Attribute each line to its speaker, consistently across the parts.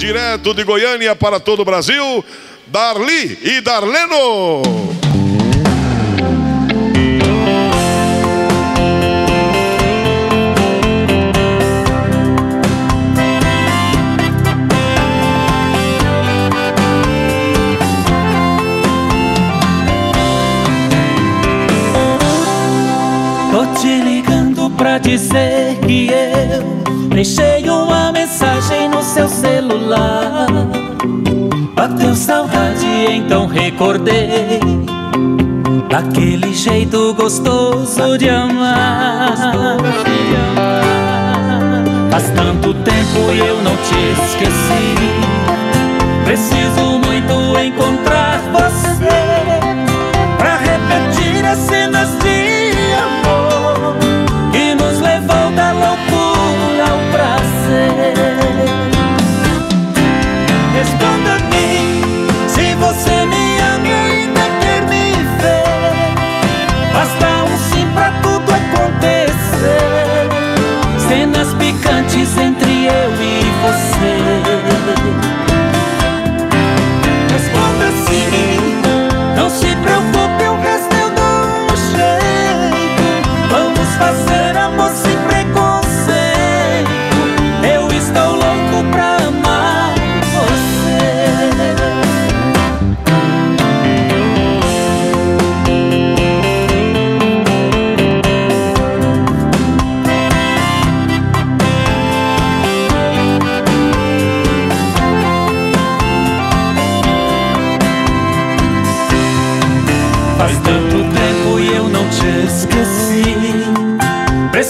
Speaker 1: direto de Goiânia para todo o Brasil, Darli e Darleno.
Speaker 2: Tô te ligando pra dizer que eu deixei no seu celular. Bateu saudade, então recordei daquele jeito gostoso de amar. Faz tanto tempo e eu não te esqueci. Preciso muito encontrar você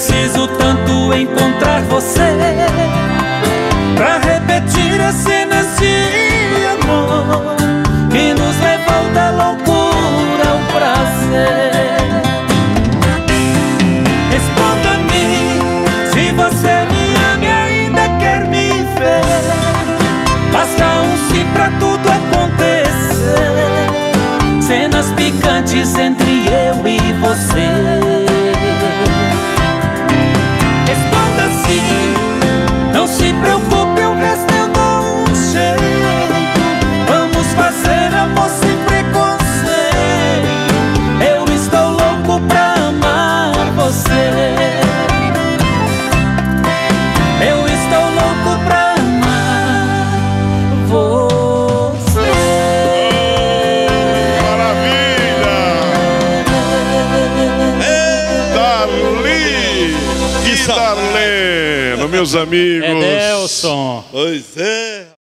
Speaker 2: Preciso tanto encontrar você pra repetir as cenas de amor que nos levou da loucura ao prazer. Responda-me se você me ama e ainda quer me ver. Basta um sim pra tudo acontecer. Cenas picantes entre
Speaker 1: meus amigos.
Speaker 3: É Nelson.
Speaker 4: Pois é.